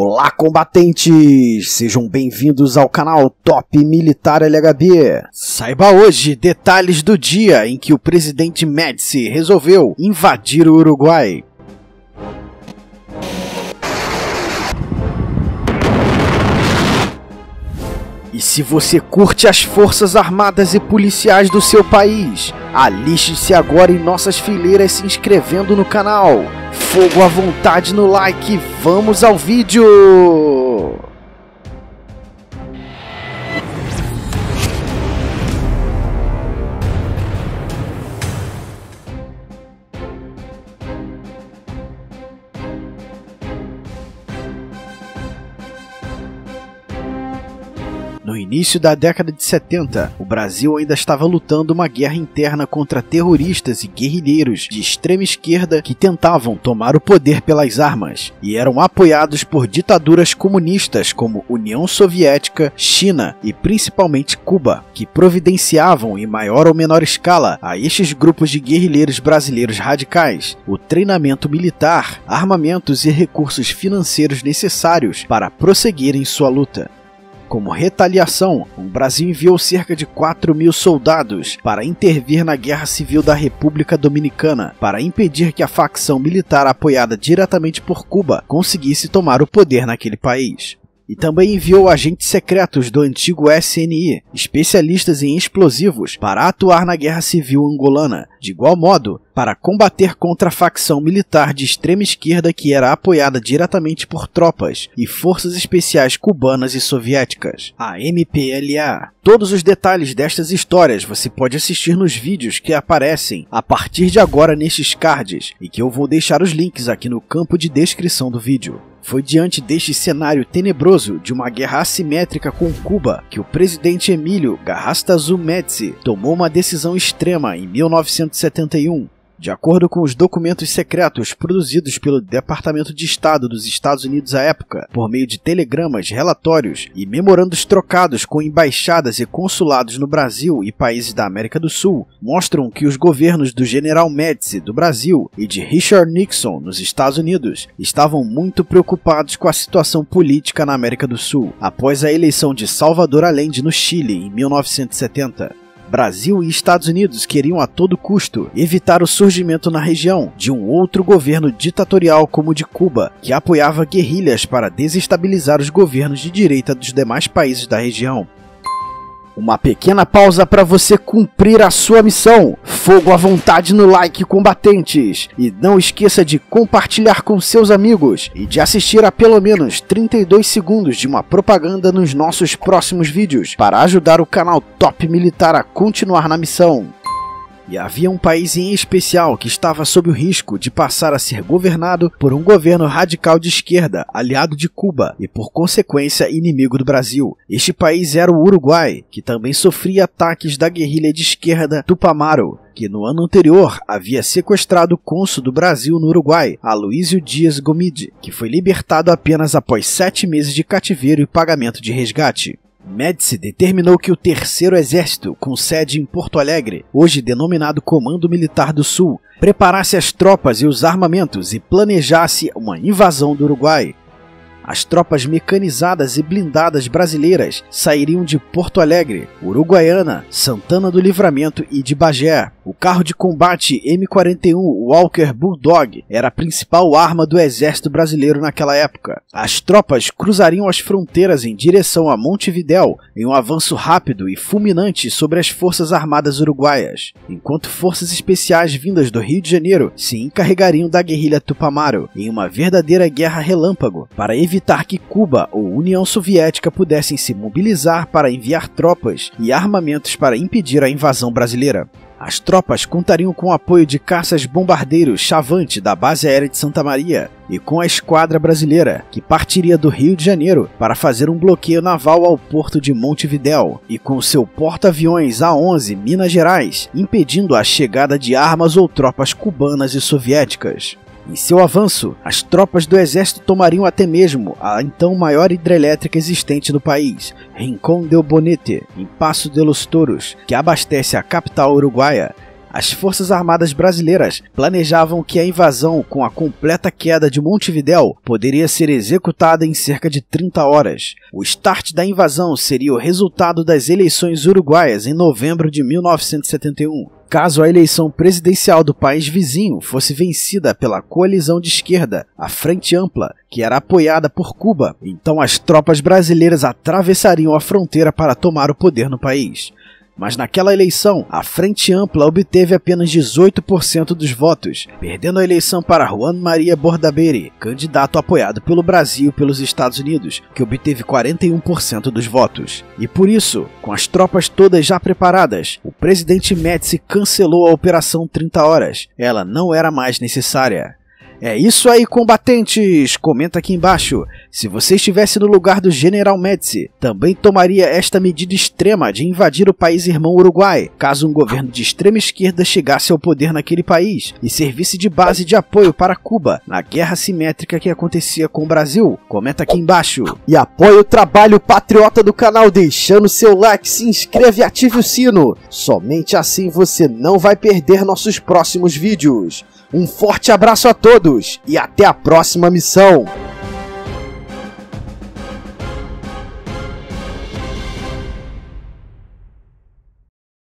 Olá, combatentes! Sejam bem-vindos ao canal Top Militar LHB. Saiba hoje detalhes do dia em que o presidente Médici resolveu invadir o Uruguai. E se você curte as forças armadas e policiais do seu país, aliste-se agora em nossas fileiras se inscrevendo no canal. Fogo à vontade no like, vamos ao vídeo! No início da década de 70, o Brasil ainda estava lutando uma guerra interna contra terroristas e guerrilheiros de extrema esquerda que tentavam tomar o poder pelas armas e eram apoiados por ditaduras comunistas como União Soviética, China e principalmente Cuba, que providenciavam em maior ou menor escala a estes grupos de guerrilheiros brasileiros radicais o treinamento militar, armamentos e recursos financeiros necessários para prosseguirem sua luta. Como retaliação, o Brasil enviou cerca de 4 mil soldados para intervir na Guerra Civil da República Dominicana, para impedir que a facção militar apoiada diretamente por Cuba conseguisse tomar o poder naquele país e também enviou agentes secretos do antigo SNI, especialistas em explosivos, para atuar na Guerra Civil Angolana, de igual modo, para combater contra a facção militar de extrema esquerda que era apoiada diretamente por tropas e forças especiais cubanas e soviéticas, a MPLA. Todos os detalhes destas histórias você pode assistir nos vídeos que aparecem a partir de agora nestes cards e que eu vou deixar os links aqui no campo de descrição do vídeo. Foi diante deste cenário tenebroso de uma guerra assimétrica com Cuba que o presidente Emílio Garrastazu Médici tomou uma decisão extrema em 1971 de acordo com os documentos secretos produzidos pelo Departamento de Estado dos Estados Unidos à época, por meio de telegramas, relatórios e memorandos trocados com embaixadas e consulados no Brasil e países da América do Sul, mostram que os governos do General Médici do Brasil e de Richard Nixon nos Estados Unidos estavam muito preocupados com a situação política na América do Sul após a eleição de Salvador Allende no Chile em 1970. Brasil e Estados Unidos queriam a todo custo evitar o surgimento na região de um outro governo ditatorial como o de Cuba, que apoiava guerrilhas para desestabilizar os governos de direita dos demais países da região. Uma pequena pausa para você cumprir a sua missão. Fogo à vontade no like, combatentes. E não esqueça de compartilhar com seus amigos e de assistir a pelo menos 32 segundos de uma propaganda nos nossos próximos vídeos para ajudar o canal Top Militar a continuar na missão. E havia um país em especial que estava sob o risco de passar a ser governado por um governo radical de esquerda, aliado de Cuba e, por consequência, inimigo do Brasil. Este país era o Uruguai, que também sofria ataques da guerrilha de esquerda Tupamaro, que no ano anterior havia sequestrado o cônsul do Brasil no Uruguai, Aloysio Dias Gomide, que foi libertado apenas após sete meses de cativeiro e pagamento de resgate. Médici determinou que o Terceiro Exército, com sede em Porto Alegre, hoje denominado Comando Militar do Sul, preparasse as tropas e os armamentos e planejasse uma invasão do Uruguai. As tropas mecanizadas e blindadas brasileiras sairiam de Porto Alegre, Uruguaiana, Santana do Livramento e de Bagé. O carro de combate M41 Walker Bulldog era a principal arma do exército brasileiro naquela época. As tropas cruzariam as fronteiras em direção a Montevidéu em um avanço rápido e fulminante sobre as forças armadas uruguaias, enquanto forças especiais vindas do Rio de Janeiro se encarregariam da guerrilha Tupamaro em uma verdadeira guerra relâmpago para evitar que Cuba ou União Soviética pudessem se mobilizar para enviar tropas e armamentos para impedir a invasão brasileira. As tropas contariam com o apoio de caças bombardeiros Chavante da base aérea de Santa Maria e com a esquadra brasileira, que partiria do Rio de Janeiro para fazer um bloqueio naval ao porto de Montevidéu e com seu porta-aviões A-11 Minas Gerais, impedindo a chegada de armas ou tropas cubanas e soviéticas. Em seu avanço, as tropas do exército tomariam até mesmo a então maior hidrelétrica existente no país, Rincón del Bonete, em Passo de los Toros, que abastece a capital uruguaia. as Forças Armadas Brasileiras planejavam que a invasão, com a completa queda de Montevidéu, poderia ser executada em cerca de 30 horas. O start da invasão seria o resultado das eleições uruguaias em novembro de 1971. Caso a eleição presidencial do país vizinho fosse vencida pela coalizão de esquerda, a Frente Ampla, que era apoiada por Cuba, então as tropas brasileiras atravessariam a fronteira para tomar o poder no país. Mas naquela eleição, a Frente Ampla obteve apenas 18% dos votos, perdendo a eleição para Juan Maria Bordaberry, candidato apoiado pelo Brasil e pelos Estados Unidos, que obteve 41% dos votos. E por isso, com as tropas todas já preparadas, o presidente Médici cancelou a Operação 30 Horas. Ela não era mais necessária. É isso aí, combatentes! Comenta aqui embaixo. Se você estivesse no lugar do General Médici, também tomaria esta medida extrema de invadir o país irmão Uruguai, caso um governo de extrema esquerda chegasse ao poder naquele país e servisse de base de apoio para Cuba na guerra simétrica que acontecia com o Brasil? Comenta aqui embaixo. E apoie o trabalho patriota do canal deixando seu like, se inscreve e ative o sino. Somente assim você não vai perder nossos próximos vídeos. Um forte abraço a todos e até a próxima missão!